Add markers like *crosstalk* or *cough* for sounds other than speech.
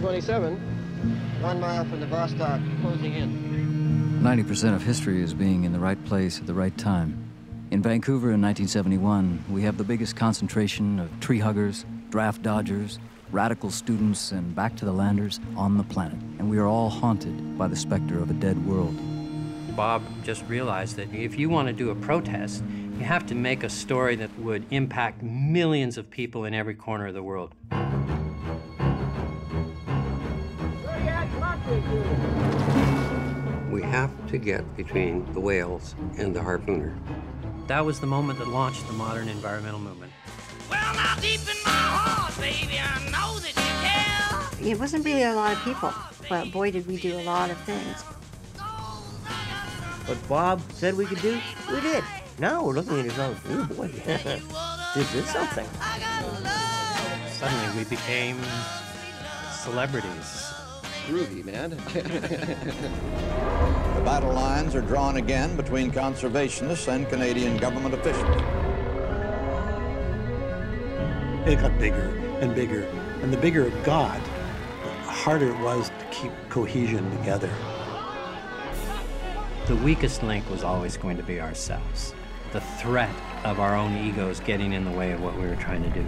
127. One mile from the Vostok, closing in. 90% of history is being in the right place at the right time. In Vancouver in 1971, we have the biggest concentration of tree huggers, draft dodgers, radical students, and back to the landers on the planet. And we are all haunted by the specter of a dead world. Bob just realized that if you want to do a protest, you have to make a story that would impact millions of people in every corner of the world. We have to get between the whales and the harpooner. That was the moment that launched the modern environmental movement. Well, now deep in my heart, baby, I know that you care. It wasn't really a lot of people, but boy, did we do a lot of things. What Bob said we could do, we did. Now we're looking at it going, oh boy, *laughs* this is something. Suddenly we became celebrities. Groovy, man. *laughs* The battle lines are drawn again between conservationists and Canadian government officials. It got bigger and bigger, and the bigger it got, the harder it was to keep cohesion together. The weakest link was always going to be ourselves. The threat of our own egos getting in the way of what we were trying to do.